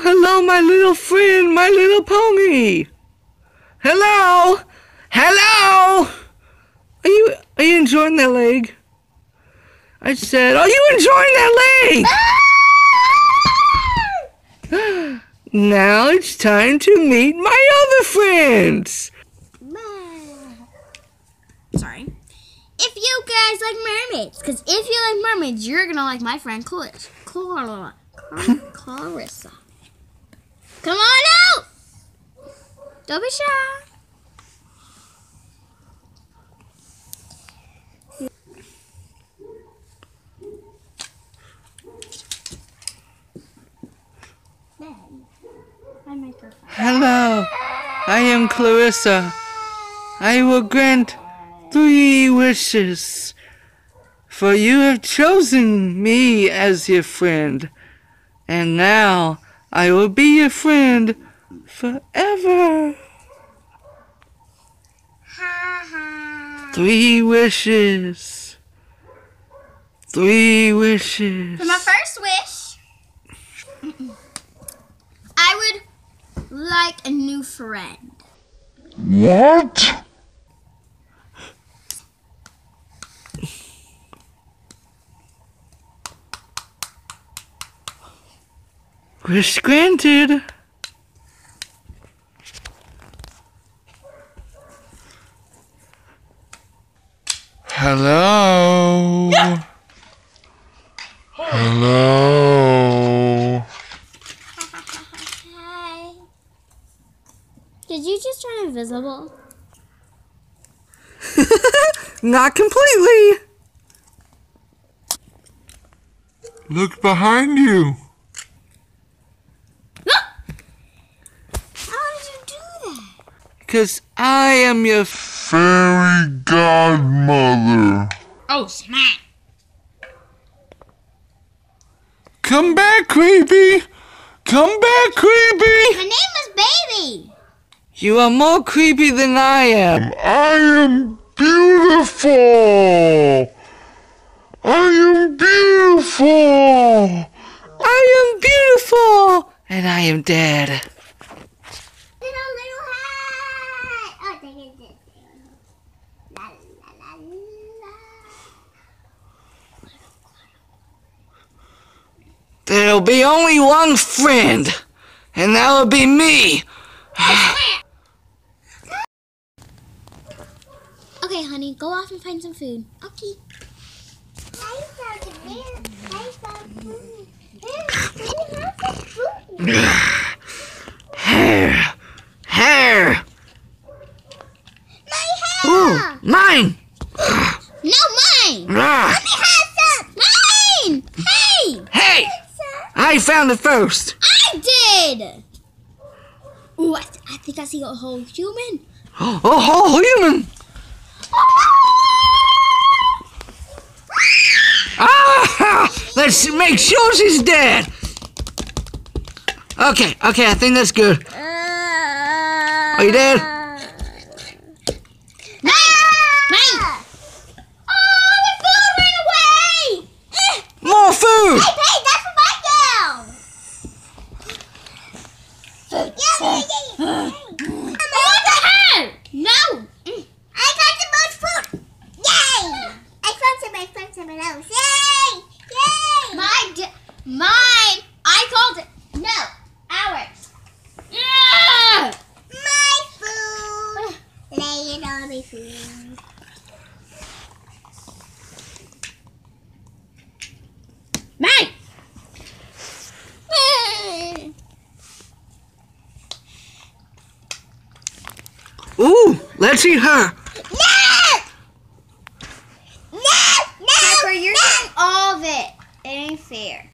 Hello, my little friend, my little pony. Hello, hello. Are you are you enjoying that leg? I said, are you enjoying that leg? now it's time to meet my other friends. Sorry. If you guys like mermaids, because if you like mermaids, you're gonna like my friend Clarissa. Clarissa. Come on out! Don't be shy. Hello, I am Clarissa. I will grant three wishes. For you have chosen me as your friend. And now I will be your friend forever. Ha ha. Three wishes. Three wishes. For my first wish, I would like a new friend. What? Wish granted. Hello? Hello? Hi. Did you just turn invisible? Not completely. Look behind you. How did you do that? Because I am your Fairy godmother. Oh, snap. Come back, creepy. Come back, creepy. My name is Baby. You are more creepy than I am. Um, I am beautiful. I am beautiful. I am beautiful. And I am dead. Little, little hat. Oh, dang it, dang it. La, la, la, la. There'll be only one friend. And that will be me. Okay, honey, go off and find some food. Okay. Hair. I found it first. I did. Ooh, I, th- I think I see a whole human. a whole human. Ah, let's make sure she's dead. Okay, okay, I think that's good. Are you dead? Mine! Mine! Oh, the food ran away! Eh, More food. Hey, hey, that's for my girl! Food, yeah, yeah, yeah, yeah. Oh, the hell! No! I got the most food! Yay! I found some, I found someone else. Yay! Yay! My, d- mine! I called it. No, ours. Yeah! My food! Lay it on my food. Mine! Ooh, let's eat her. No! No! No! Pepper, you're getting all of it. It ain't fair.